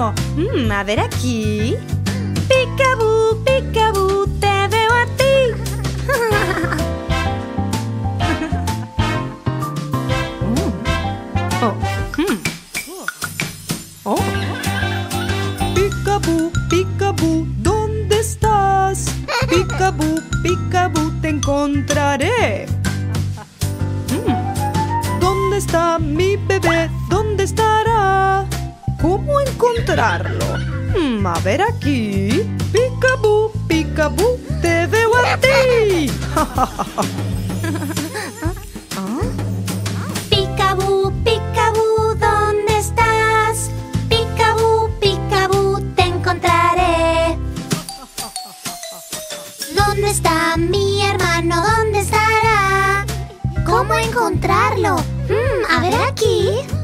Mm, a ver aquí. Picabú, picabú, te veo a ti. Oh. Oh, mm. oh. Picabú, picabú, ¿dónde estás? Picabú, picabú, te encontraré. Mm. ¿Dónde está mi bebé? cómo encontrarlo. Hmm, a ver aquí. Picabú, picabú, te veo a ti. Picabú, picabú, ¿dónde estás? Picabú, picabú, te encontraré. ¿Dónde está mi hermano? ¿Dónde estará? ¿Cómo encontrarlo? Hmm, a ver aquí.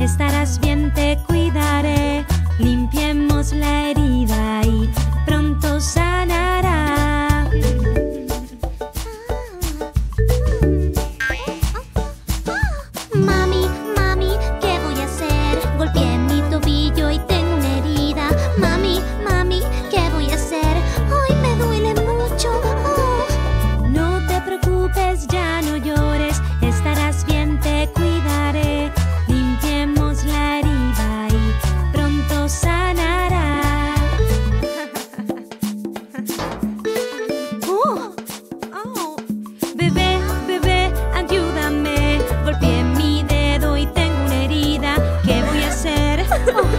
estarás bien, te cuido. oh.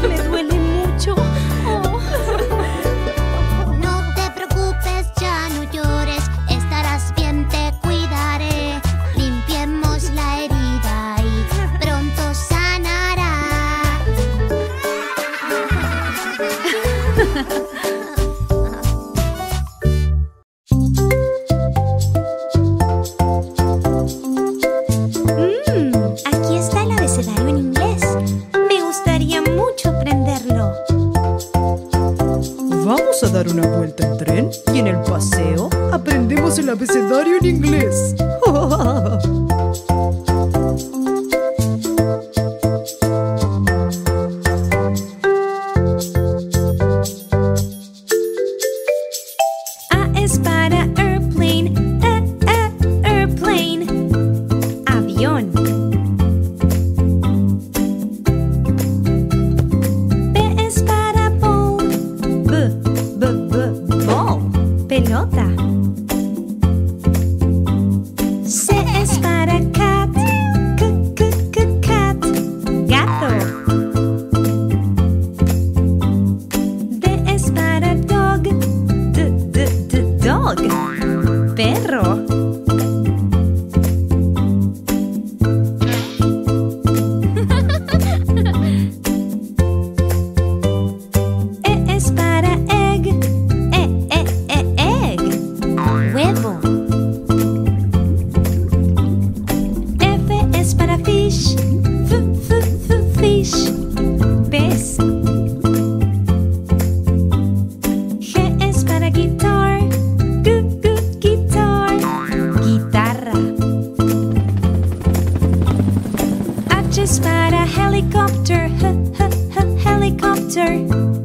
just bought a helicopter, h h h helicopter.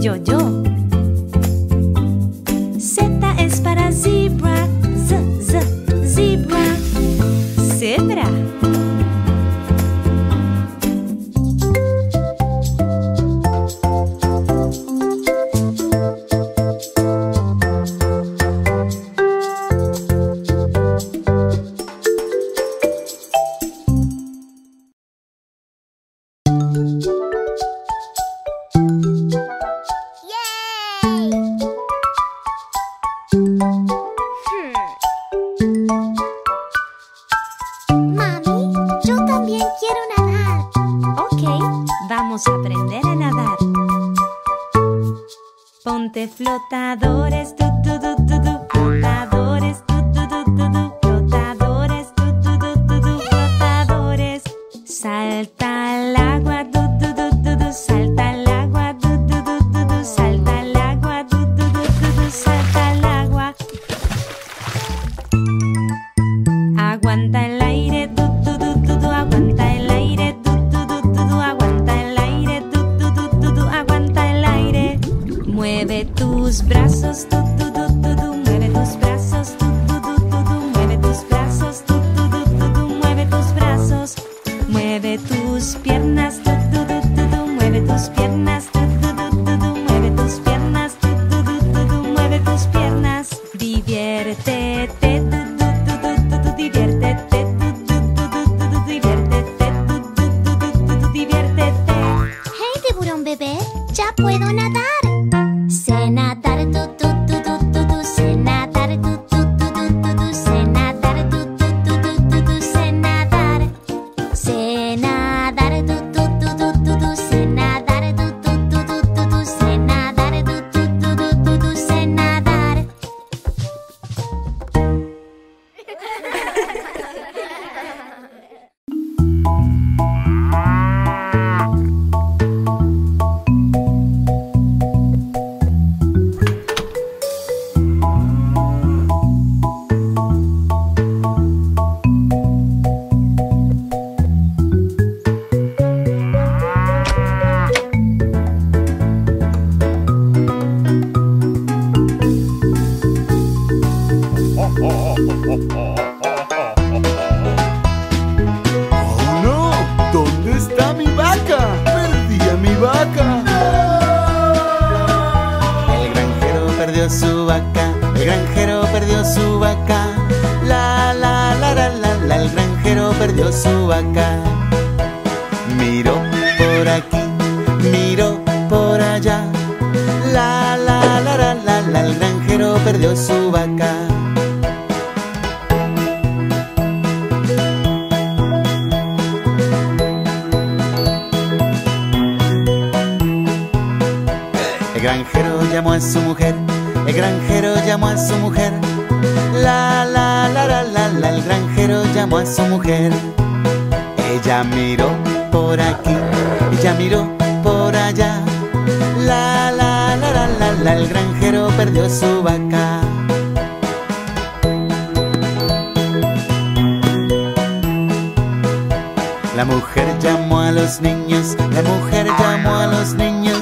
舅舅。Flotadores, tu, os braços do su vaca, el granjero perdió su vaca. La la la la la la, el granjero perdió su vaca. Mi miró por aquí, miró por allá. La la la la la la, el granjero perdió su vaca. El granjero llamó a su mujer, granjero llamó a su mujer. La la la la la la, el granjero llamó a su mujer. Ella miró por aquí, ella miró por allá. La la la la la la, el granjero perdió su vaca. La mujer llamó a los niños, la mujer llamó a los niños.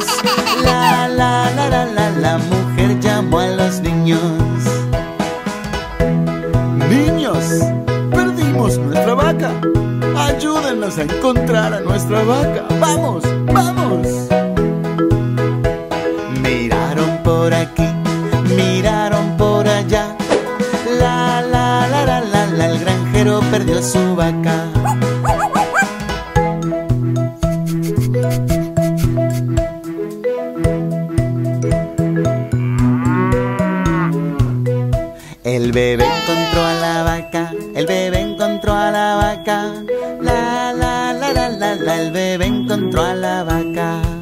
La la la la la, la mujer llamó a los niños. Niños, perdimos nuestra vaca. Ayúdenos a encontrar a nuestra vaca. Vamos, vamos. Miraron por aquí, miraron por allá. La la la la la la, el granjero perdió su vaca. El bebé encontró a la vaca, el bebé encontró a la vaca. La la la la la la, el bebé encontró a la vaca.